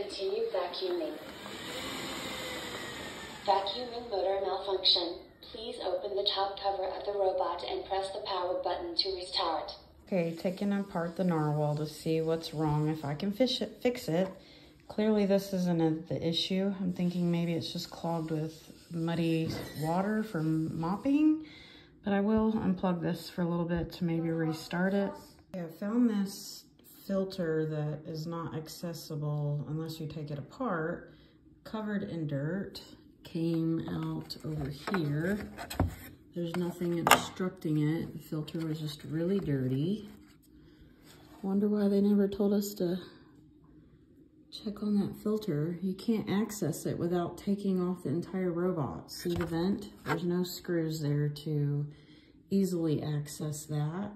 Continue vacuuming. Vacuuming motor malfunction. Please open the top cover of the robot and press the power button to restart. Okay, taking apart the Narwal to see what's wrong, if I can fish it, fix it. Clearly this isn't a, the issue. I'm thinking maybe it's just clogged with muddy water from mopping, but I will unplug this for a little bit to maybe restart it. I found this filter that is not accessible unless you take it apart, covered in dirt, came out over here. There's nothing obstructing it. The filter was just really dirty. Wonder why they never told us to check on that filter. You can't access it without taking off the entire robot. See the vent? There's no screws there to easily access that.